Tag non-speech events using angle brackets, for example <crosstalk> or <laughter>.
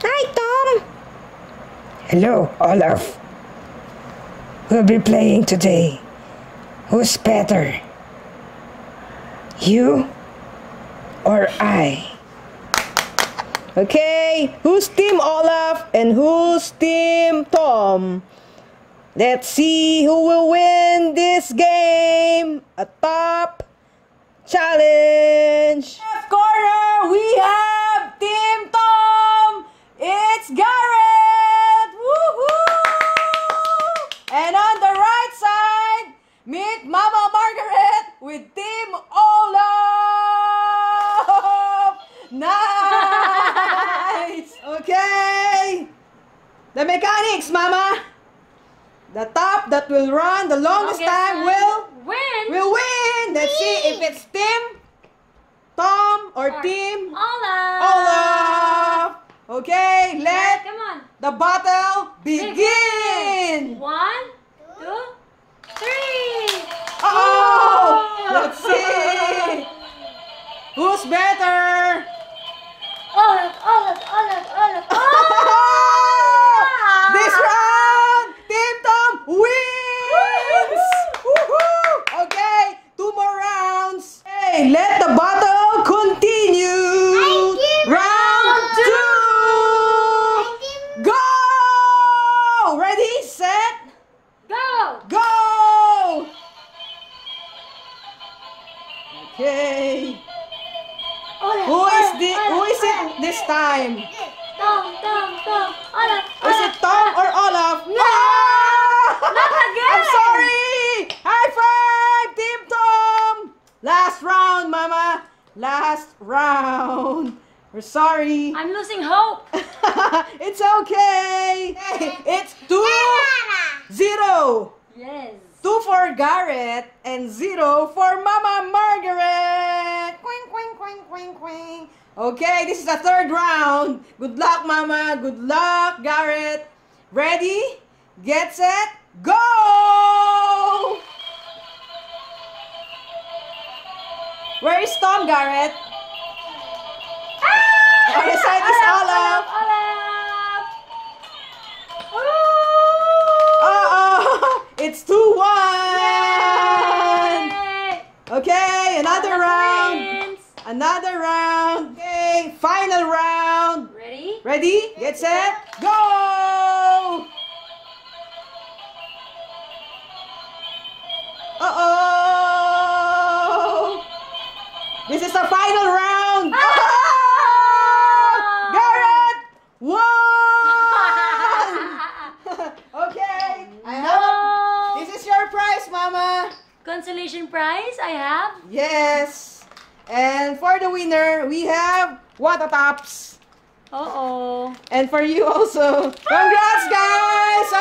Hi, Tom. Hello, Olaf. We'll be playing today. Who's better? You or I? Okay, who's Team Olaf and who's Team Tom? Let's see who will win this game. A top challenge. Left corner, we have Team Tom. It's Garrett. Woohoo! And on the right side, meet Mama Margaret with Team Olaf. Nice. Okay. The mechanics, Mama. The top that will run the longest Longest time will Win. will win. Let's see if it's Tim, Tom or, Or Team Olaf. Olaf. Okay, let come on. the battle begin. One, two, three. Oh, let's see. <laughs> Who's better? Olaf, Olaf, Olaf, Olaf. <laughs> Oh! this round, Team Tom wins. Woohoo! Okay, two more rounds. Hey, let the battle continue. Round two. Go! Ready, set, Go. go! Okay. Olaf, Who is the who is it this time? Tom, Tom, Tom. Olaf, Is it Tom Olaf. or Olaf? No! Ah! Not again! <laughs> I'm sorry! High five, Team Tom! Last round, Mama! Last round! We're sorry. I'm losing hope. <laughs> it's okay! It's 2 0. Yes. 2 for Garrett and 0 for Mama Margaret! Okay, this is the third round. Good luck, Mama. Good luck, Garrett. Ready? Get set, go! Where is Tom, Garrett? Ah! Other side is Olaf. Olaf. Uh-oh! It's 2-1! Yay! Okay, another Olaf round. wins. Another round. Okay, final round. Ready? Ready? Get set, go! Uh-oh! This is the final round! Ah! <laughs> Garrett won! <laughs> okay, I have no. This is your prize, Mama. Consolation prize I have. Yes. And for the winner, we have Water Tops. Uh-oh. And for you also. Congrats, guys!